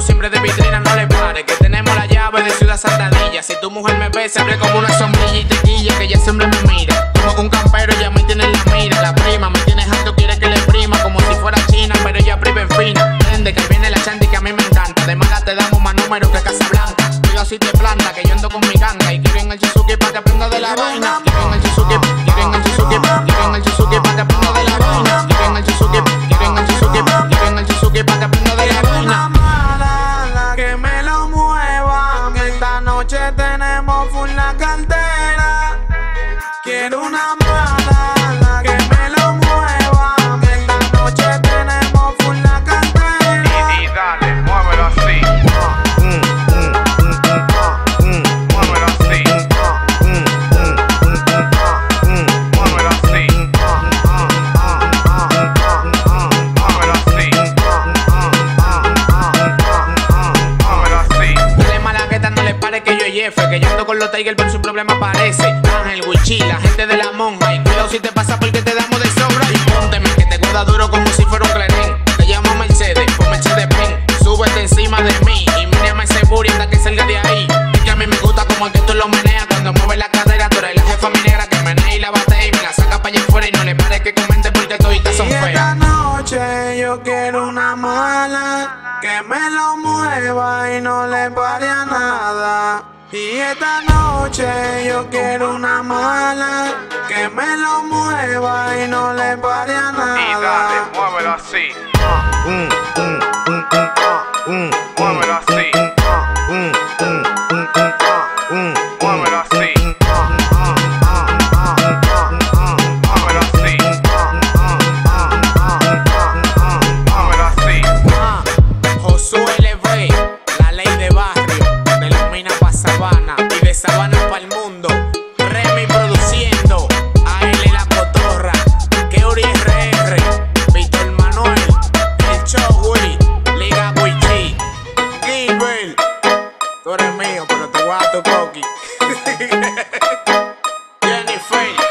siempre de vitrina, no le pare. Que tenemos la llave de Ciudad Santadilla. Si tu mujer me ve, se abre como una sombrilla y te guilla, que ella siempre me mira. Como un campero, ya me tienes la mira. La prima, me tienes alto, quiere que le prima. Como si fuera china, pero ella priva en fina. Prende que viene la chanti que a mí me encanta. De mala te damos más números que Casa Blanca. Cuidado si te planta, que yo ando con mi ganga. Y que en el Shizuki para que aprenda de la vaina. Que en el Shizuki Quiero una mala que no le pare que yo jefe Que yo ando con los Tiger pero su problema parece Ángel, Wichi, la gente de la monja. Y cuidado si te pasa porque te damos de sobra. Y pónteme que te guarda duro como si fuera un clarén Te llamo Mercedes, por Mercedes Benz Súbete encima de mí y mírame ese booty hasta que salga de ahí. Es que a mí me gusta como el que tú lo meneas Cuando mueve la cadera tú eres la jefa mi negra Que menea y la bate y me la saca para allá afuera Y no le pare que comente porque toditas son Y esta feas. noche yo quiero una mala que me lo mueva y no le pare a nada. Y esta noche yo quiero una mala que me lo mueva y no le pare a Y dale, nada. muévelo así. Muévelo así. Eres mío, pero